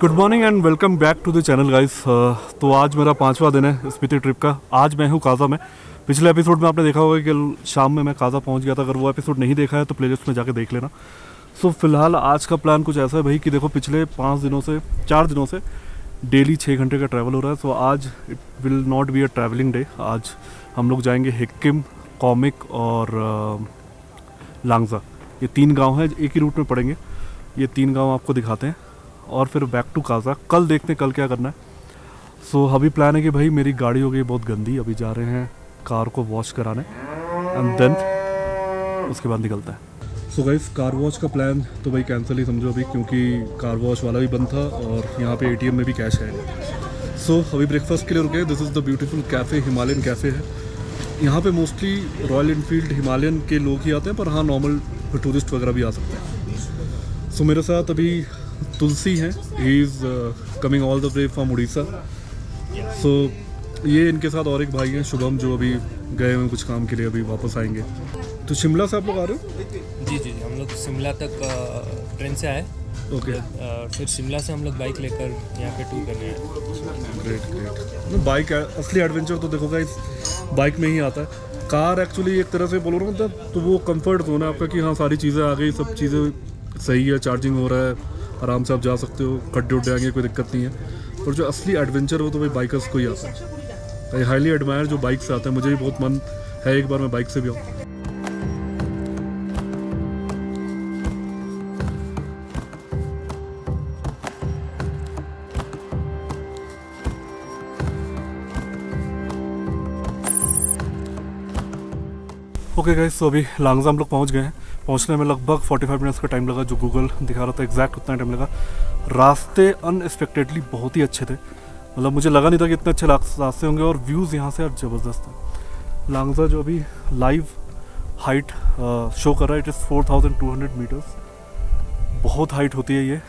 Good morning and welcome back to the channel guys तो आज मेरा पांचवा दिन है स्पीति ट्रिप का। आज मैं हूँ काजा में। पिछले एपिसोड में आपने देखा होगा कि शाम में मैं काजा पहुँच गया था। अगर वो एपिसोड नहीं देखा है तो प्लेलिस्ट में जाके देख लेना। सो so, फ़िलहाल आज का प्लान कुछ ऐसा है भाई कि देखो पिछले पाँच दिनों से चार दिनों से डेली छः घंटे का ट्रैवल हो रहा है। सो so, आज it will not be a travelling day आज हम लोग जाएँगे हिक्किम कॉमिक और लांगजा ये तीन गाँव हैं एक ही रूट में पड़ेंगे। ये तीन गाँव आपको दिखाते हैं। और फिर बैक टू काजा कल देखते हैं कल क्या करना है। सो so, अभी प्लान है कि भाई मेरी गाड़ी हो गई बहुत गंदी। अभी जा रहे हैं कार को वॉश कराने। एंड देन उसके बाद निकलता है। सो गाइस कार वॉश का प्लान तो भाई कैंसिल ही समझो अभी क्योंकि कार वॉश वाला भी बंद था और यहाँ पे एटीएम में भी कैश है सो so, अभी ब्रेकफास्ट के लिए रुके this is the beautiful cafe Himalayan cafe है। यहाँ पे मोस्टली रॉयल इनफील्ड हिमालयन के लोग ही आते हैं पर हाँ नॉर्मल टूरिस्ट वगैरह भी आ सकते हैं। सो so, मेरे साथ अभी तुलसी हैं। He is coming all the way from Orissa so ये इनके साथ और एक भाई हैं शुभम जो अभी गए हुए कुछ काम के लिए अभी वापस आएँगे। तो शिमला से आप लोग आ रहे हो? जी जी हम लोग शिमला तक ट्रेन से आए। Okay okay. फिर शिमला से हम लोग बाइक लेकर यहाँ पे टूर करने आए। ग्रेट ग्रेट बाइक असली एडवेंचर तो देखो इस बाइक में ही आता है। कार एक्चुअली एक तरह से बोलो ना मतलब तो वो कंफर्ट होना आपका कि हाँ सारी चीज़ें आ गई सब चीज़ें सही है चार्जिंग हो रहा है। आराम से आप जा सकते हो, खड्डे उड्डे आएँगे, कोई दिक्कत नहीं है। और जो असली एडवेंचर हो तो भाई बाइकर्स को ही आता है। आई हाईली एडमायर जो बाइक से आता है। मुझे भी बहुत मन है एक बार मैं बाइक से भी आऊँ। ओके गाइस तो अभी लांगजा हम लोग पहुँच गए हैं। पहुँचने में लगभग 45 मिनट्स का टाइम लगा, जो गूगल दिखा रहा था एग्जैक्ट उतना टाइम लगा। रास्ते अनएक्सपेक्टेडली बहुत ही अच्छे थे। मतलब मुझे लगा नहीं था कि इतने अच्छे रास्ते होंगे और व्यूज़ यहाँ से ज़बरदस्त है। लांगजा जो अभी लाइव हाइट शो कर रहा है it is four thousand two hundred metres बहुत हाइट होती है ये।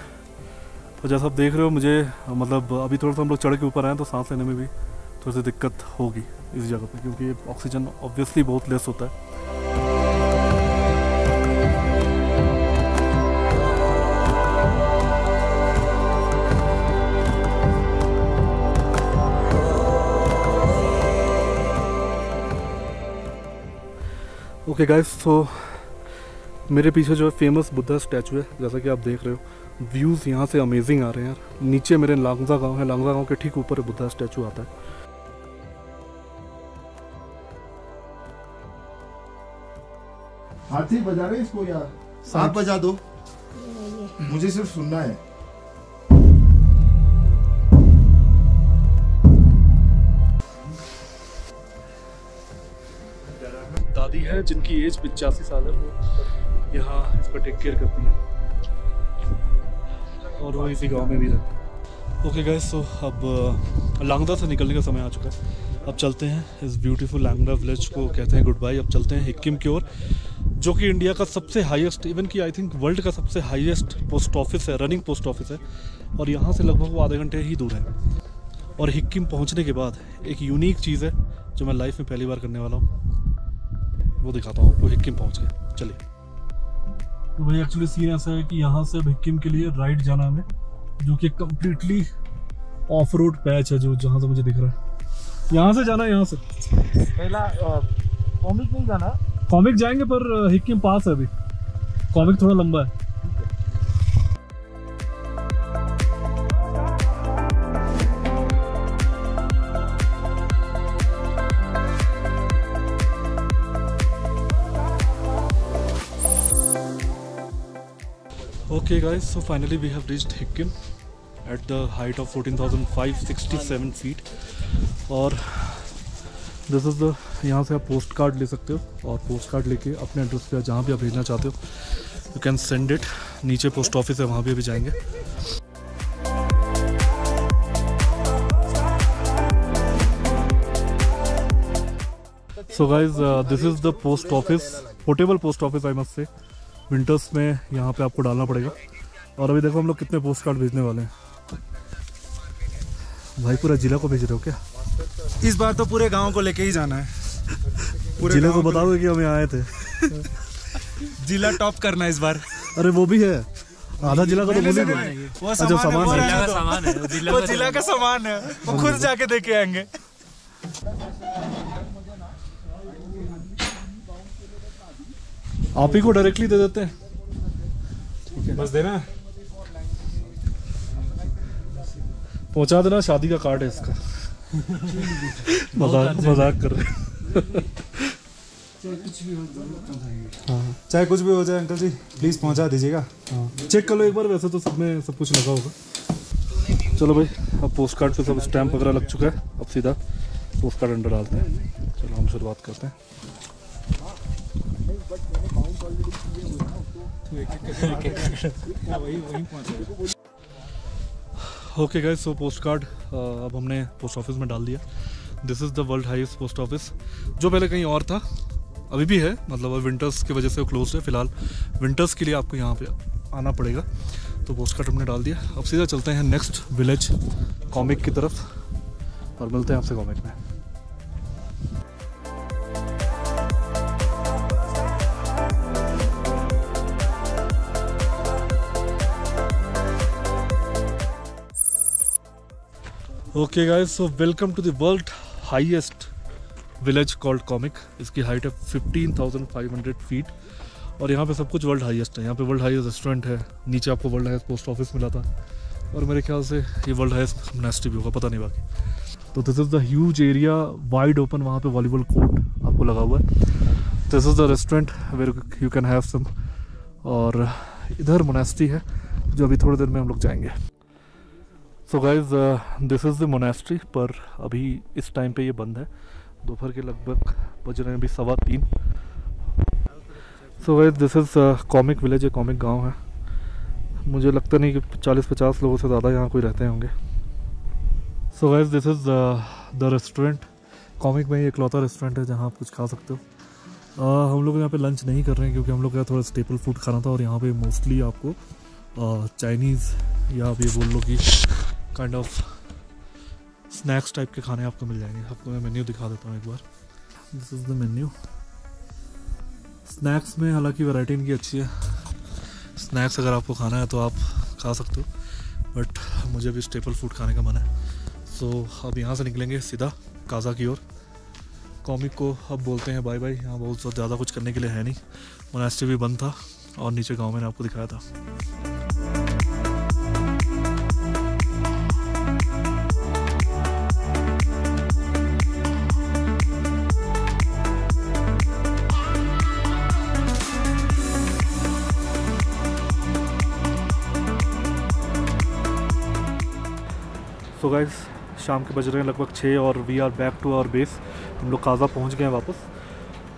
तो जैसा आप देख रहे हो, मुझे मतलब अभी थोड़ा सा हम लोग चढ़ के ऊपर आए तो सांस लेने में भी थोड़ी सी दिक्कत होगी इस जगह पे, क्योंकि ऑक्सीजन ऑब्वियसली बहुत लेस होता है। ओके गाइस तो मेरे पीछे जो है फ़ेमस बुद्धा स्टैचू है जैसा कि आप देख रहे हो। व्यूज़ यहाँ से अमेजिंग आ रहे हैं यार। नीचे मेरे लांगजा गाँव है लांगजा गाँव के ठीक ऊपर बुद्धा स्टैचू आता है। हाथी बजा रहे इसको यार? आप बजा दो। मुझे सिर्फ़ सुनना है। दादी है, जिनकी एज पिचासी साल है वो यहाँ इसका टेक केयर करती है। और वो इसी गाँव में भी रहती है। ओके गैस तो अब लांगदा से निकलने का समय आ चुका है। अब चलते हैं इस ब्यूटीफुल लैंगडा विलेज को, कहते हैं गुड बाय अब चलते हैं हिक्किम की ओर, जो कि इंडिया का सबसे हाईएस्ट इवन की आई थिंक वर्ल्ड का सबसे हाईएस्ट पोस्ट ऑफ़िस है रनिंग पोस्ट ऑफ़िस है। और यहाँ से लगभग वो आधे घंटे ही दूर है। और हिक्किम पहुँचने के बाद एक यूनिक चीज़ है, जो मैं लाइफ में पहली बार करने वाला हूँ। वो दिखाता हूँ आपको हिक्किम पहुँच गए। चलिए। तो भाई एक्चुअली सीन ऐसा है कि यहाँ से अब हिक्किम के लिए राइट जाना हमें जो कि कम्प्लीटली ऑफ़ रोड पैच है जो जहाँ से मुझे दिख रहा है। यहाँ से जाना है यहाँ से। पहला कॉमिक नहीं जाना? कॉमिक जाएँगे पर हिक्किम पास है अभी। कॉमिक थोड़ा लंबा है। Okay guys, so finally we have reached Hikkim at the height of 14,567 feet. और दिस इज़ द यहाँ से आप पोस्ट कार्ड ले सकते हो और पोस्ट कार्ड लेके अपने एड्रेस पे जहाँ भी आप भेजना चाहते हो यू कैन सेंड इट नीचे पोस्ट ऑफ़िस है वहाँ भी अभी जाएँगे। So guys this is the post office portable post office I must say winters में यहाँ पे आपको डालना पड़ेगा। और अभी देखो हम लोग कितने पोस्ट कार्ड भेजने वाले हैं। भाई पूरा जिला को भेज रहे हो क्या? इस बार तो पूरे गाँव को लेके ही जाना है। पूरे ज़िले को बताओगे कि हम यहाँ आए थे। जिला टॉप करना है इस बार। अरे वो भी है। आधा जिला का तो बोल ही वो अच्छा, सामान है, वो जिला का सामान है वो जिला वो का जिला का सामान है। वो खुद जाके देके आएँगे। आप ही को डायरेक्टली दे देते हैं। बस देना। पहुँचा देना शादी का कार्ड है इसका। मज़ाक मज़ाक कर रहे हैं। चाहे कुछ भी हो जाए अंकल जी प्लीज़ पहुँचा दीजिएगा। चेक कर लो एक बार वैसे तो सब में सब कुछ लगा होगा। चलो भाई अब पोस्ट कार्ड पे सब स्टैंप वगैरह लग चुका है। अब सीधा पोस्ट कार्ड अंडर डालते हैं। चलो हम शुरुआत करते हैं। Okay guys so postcard अब हमने पोस्ट ऑफ़िस में डाल दिया। This is the world highest post office जो पहले कहीं और था, अभी भी है मतलब अब विंटर्स की वजह से वो क्लोज है, फ़िलहाल विंटर्स के लिए आपको यहाँ पे आना पड़ेगा। तो पोस्ट कार्ड हमने डाल दिया। अब सीधा चलते हैं नेक्स्ट विलेज कॉमिक की तरफ़, और मिलते हैं आपसे कॉमिक में। Okay guys so welcome to the world highest village called Komic इसकी हाइट है 15,500 फीट और यहाँ पे सब कुछ वर्ल्ड हाईएस्ट है। यहाँ पे वर्ल्ड हाईएस्ट रेस्टोरेंट है। नीचे आपको वर्ल्ड हाईएस्ट पोस्ट ऑफ़िस मिला था। और मेरे ख्याल से ये वर्ल्ड हाईएस्ट मोनेस्ट्री भी होगा पता नहीं बाकी। तो this is the huge area wide open वहाँ पे वॉलीबॉल कोर्ट आपको लगा हुआ है। This is the restaurant where you can have some और इधर मोनेस्ट्री है जो अभी थोड़ी देर में हम लोग जाएँगे। So guys this is the monastery पर अभी इस टाइम पे ये बंद है। दोपहर के लगभग बज रहे हैं अभी सवा तीन। So guys this is Komic village है कॉमिक गाँव है। मुझे लगता नहीं कि चालीस पचास लोगों से ज़्यादा यहाँ कोई रहते होंगे। So guys this is the restaurant Komic में ये इकलौता रेस्टोरेंट है जहाँ आप कुछ खा सकते हो। Uh, हम लोग यहाँ पे लंच नहीं कर रहे हैं क्योंकि हम लोग का थोड़ा स्टेपल फ़ूड खाना था और यहाँ पे मोस्टली आपको चाइनीज़ या आप ये बोल लो कि काइंड ऑफ़ स्नैक्स टाइप के खाने आपको मिल जाएँगे। आपको मैं मेन्यू दिखा देता हूँ एक बार। This is the menu snacks में हालाँकि वैरायटी इनकी अच्छी है। स्नैक्स अगर आपको खाना है तो आप खा सकते हो। बट मुझे भी स्टेपल फ़ूड खाने का मन है। सो so, अब यहाँ से निकलेंगे सीधा काजा की ओर। कॉमिक को अब बोलते हैं बाय बाय यहाँ बहुत ज़्यादा कुछ करने के लिए है नहीं। मोनास्ट्री भी बंद था और नीचे गाँव मैंने आपको दिखाया था। सो so गाइस शाम के बज रहे हैं लगभग छः और we are back to our base हम लोग काज़ा पहुँच गए हैं वापस।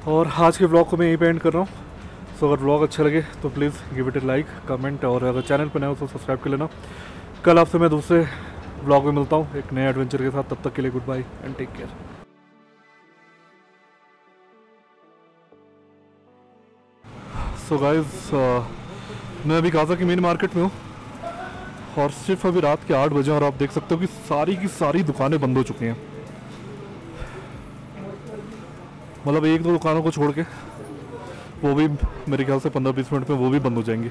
और आज के ब्लॉग को मैं यहीं पे एंड कर रहा हूँ। सो so अगर ब्लॉग अच्छा लगे तो please give it a like comment और अगर चैनल पर नए हो तो सब्सक्राइब कर लेना। कल आपसे मैं दूसरे ब्लॉग में मिलता हूँ, एक नए एडवेंचर के साथ। तब तक के लिए good bye and take care so guys मैं अभी काजा की मेन मार्केट में हूँ। और सिर्फ़ अभी रात के आठ बजे और आप देख सकते हो कि सारी की सारी दुकानें बंद हो चुकी हैं। मतलब एक दो दुकानों को छोड़ के वो भी मेरे ख्याल से पंद्रह बीस मिनट में वो भी बंद हो जाएँगी।